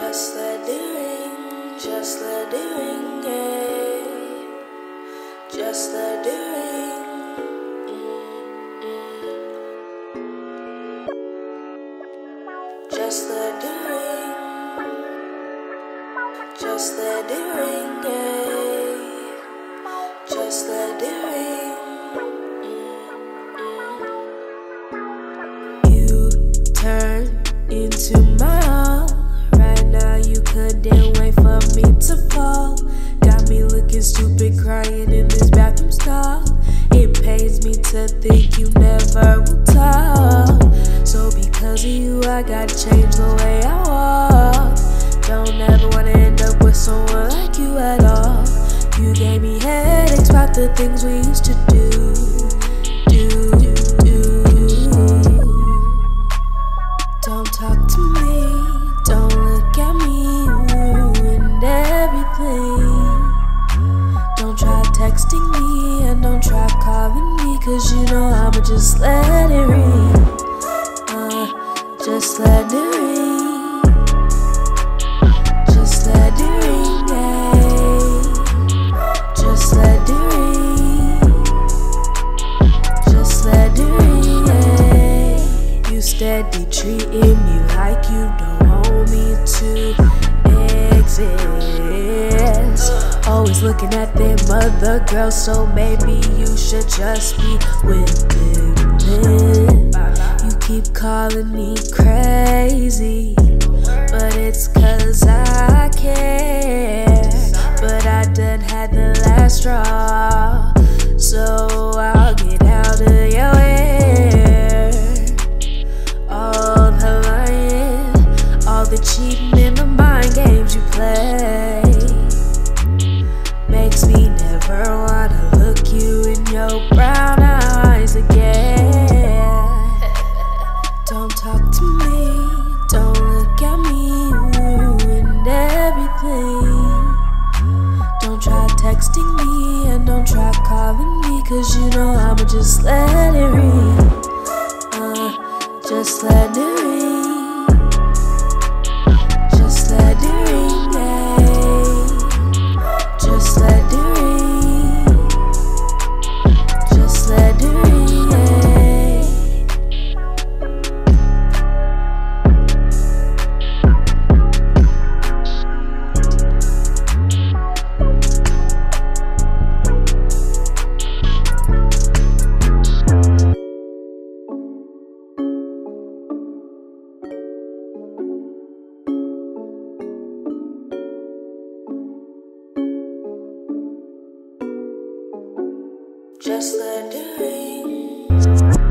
Just let it ring, just let it ring, yeah. Just let it ring. Just let it ring, just let it ring, yeah. Just let it ring. You turn into my me to fall. Got me looking stupid, crying in this bathroom stall. It pains me to think you never will talk. So, because of you, I gotta change the way I walk. Don't ever wanna end up with someone like you at all. You gave me headaches about the things we used to do. Do, cause you know I'ma just let it ring. Uh, just let it ring. Just let it ring, yeah. Just let it ring. Just let it ring, yeah. You steady treating me like you don't want me to exist. Always looking at them other girls, so maybe you should just be with them. You keep calling me and the mind games you play makes me never wanna look you in your brown eyes again. Don't talk to me, don't look at me, ruined everything. Don't try texting me and don't try calling me, cause you know I'ma just let it ring. Uh, just let it ring. Just it ring.